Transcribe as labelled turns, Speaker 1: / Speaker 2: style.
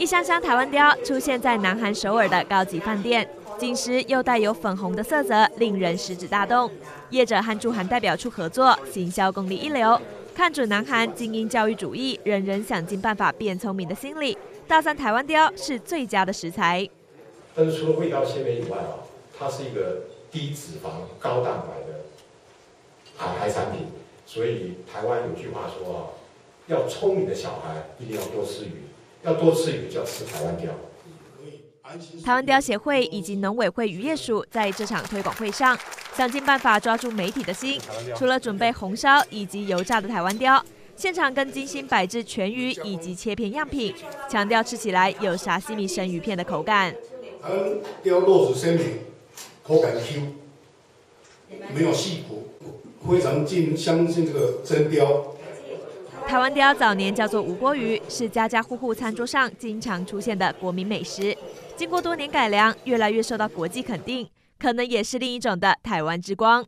Speaker 1: 一箱箱台湾雕出现在南韩首尔的高级饭店，紧实又带有粉红的色泽，令人食指大动。业者和驻韩代表处合作，行销功力一流，看准南韩精英教育主义，人人想尽办法变聪明的心理，大三台湾雕是最佳的食材。
Speaker 2: 但是除了味道鲜美以外啊，它是一个低脂肪、高蛋白的海海产品，所以台湾有句话说啊，要聪明的小孩一定要多吃鱼，要多吃鱼就要吃台湾雕。
Speaker 1: 台湾雕协会以及农委会渔业署在这场推广会上，想尽办法抓住媒体的心。除了准备红烧以及油炸的台湾雕，现场更精心摆置全鱼以及切片样品，强调吃起来有沙西米生鱼片的口感。
Speaker 3: 台湾雕肉质鲜美，口感 Q，没有细骨，非常近相信这个真雕。
Speaker 1: 台湾雕早年叫做吴锅鱼，是家家户户餐桌上经常出现的国民美食。经过多年改良，越来越受到国际肯定，可能也是另一种的台湾之光。